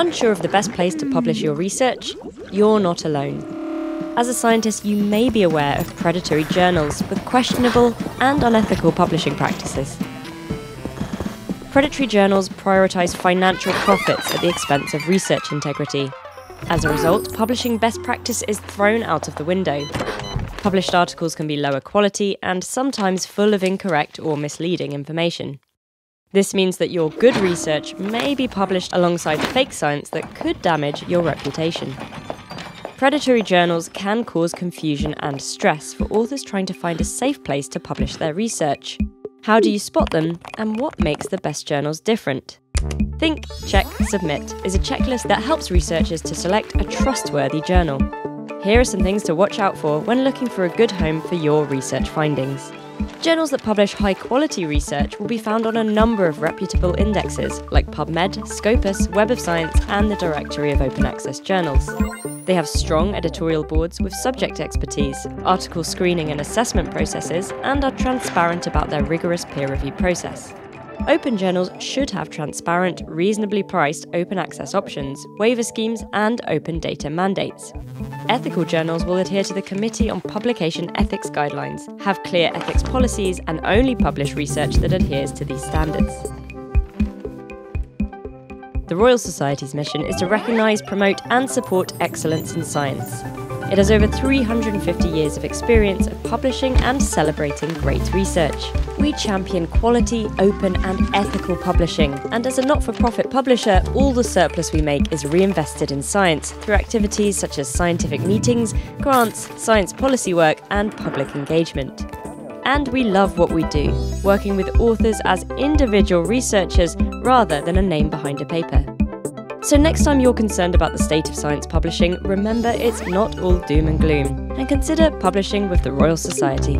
Unsure of the best place to publish your research? You're not alone. As a scientist, you may be aware of predatory journals with questionable and unethical publishing practices. Predatory journals prioritize financial profits at the expense of research integrity. As a result, publishing best practice is thrown out of the window. Published articles can be lower quality and sometimes full of incorrect or misleading information. This means that your good research may be published alongside fake science that could damage your reputation. Predatory journals can cause confusion and stress for authors trying to find a safe place to publish their research. How do you spot them, and what makes the best journals different? Think, Check, Submit is a checklist that helps researchers to select a trustworthy journal. Here are some things to watch out for when looking for a good home for your research findings. Journals that publish high quality research will be found on a number of reputable indexes like PubMed, Scopus, Web of Science, and the Directory of Open Access Journals. They have strong editorial boards with subject expertise, article screening and assessment processes, and are transparent about their rigorous peer review process. Open journals should have transparent, reasonably priced open access options, waiver schemes, and open data mandates. Ethical journals will adhere to the Committee on Publication Ethics guidelines, have clear ethics policies, and only publish research that adheres to these standards. The Royal Society's mission is to recognise, promote, and support excellence in science. It has over 350 years of experience of publishing and celebrating great research. We champion quality, open, and ethical publishing, and as a not for profit publisher, all the surplus we make is reinvested in science through activities such as scientific meetings, grants, science policy work, and public engagement. And we love what we do, working with authors as individual researchers rather than a name behind a paper. So, next time you're concerned about the state of science publishing, remember it's not all doom and gloom, and consider publishing with the Royal Society.